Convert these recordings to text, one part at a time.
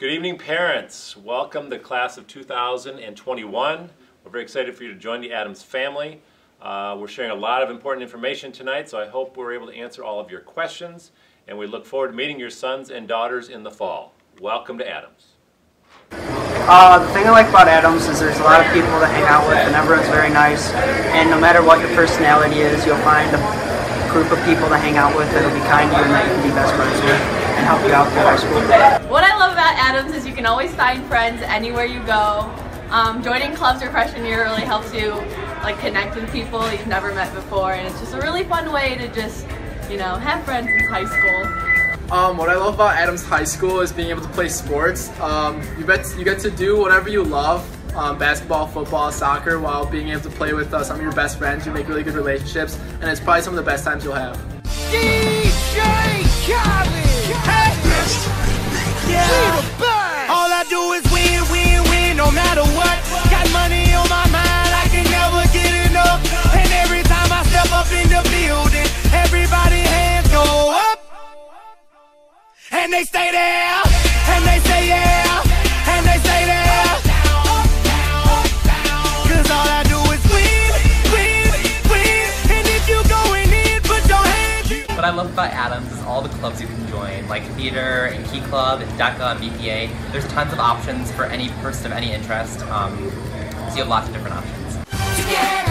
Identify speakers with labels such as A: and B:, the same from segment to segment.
A: Good evening, parents. Welcome to class of 2021. We're very excited for you to join the Adams family. Uh, we're sharing a lot of important information tonight, so I hope we're able to answer all of your questions, and we look forward to meeting your sons and daughters in the fall. Welcome to Adams.
B: Uh, the thing I like about Adams is there's a lot of people to hang out with, and everyone's very nice. And no matter what your personality is, you'll find a group of people to hang out with that'll be kind to you and that you can be best friends with and help you out through high school.
C: What I love about Adams is you can always find friends anywhere you go. Um, joining clubs your freshman year really helps you like connect with people you've never met before, and it's just a really fun way to just you know have friends in high school.
D: Um, what I love about Adams High School is being able to play sports. Um, you, get, you get to do whatever you love, um, basketball, football, soccer, while being able to play with uh, some of your best friends. You make really good relationships, and it's probably some of the best times you'll have.
E: DJ Khaled! They stay there, and they say yeah, and they stay there. Cause all I do is win, win, win. And if you going in, put your hands.
F: What I love about Adams is all the clubs you can join, like theater and Key Club and DECA and BPA. There's tons of options for any person of any interest, um, so you have lots of different options.
G: Together,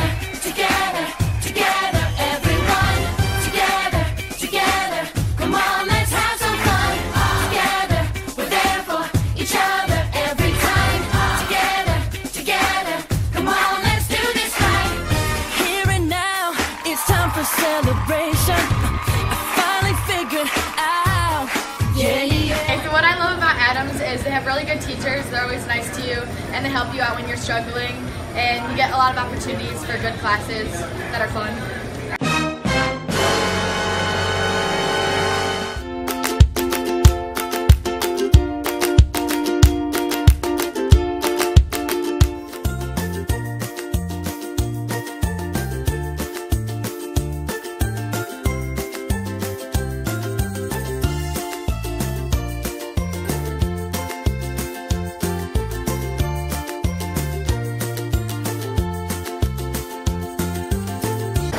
G: time for celebration. I finally figured out. Yeah, yeah.
C: So what I love about Adams is they have really good teachers. They're always nice to you, and they help you out when you're struggling. And you get a lot of opportunities for good classes that are fun.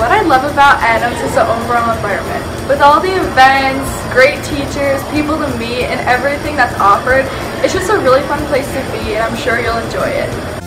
H: What I love about Adams is the overall environment. With all the events, great teachers, people to meet, and everything that's offered, it's just a really fun place to be, and I'm sure you'll enjoy it.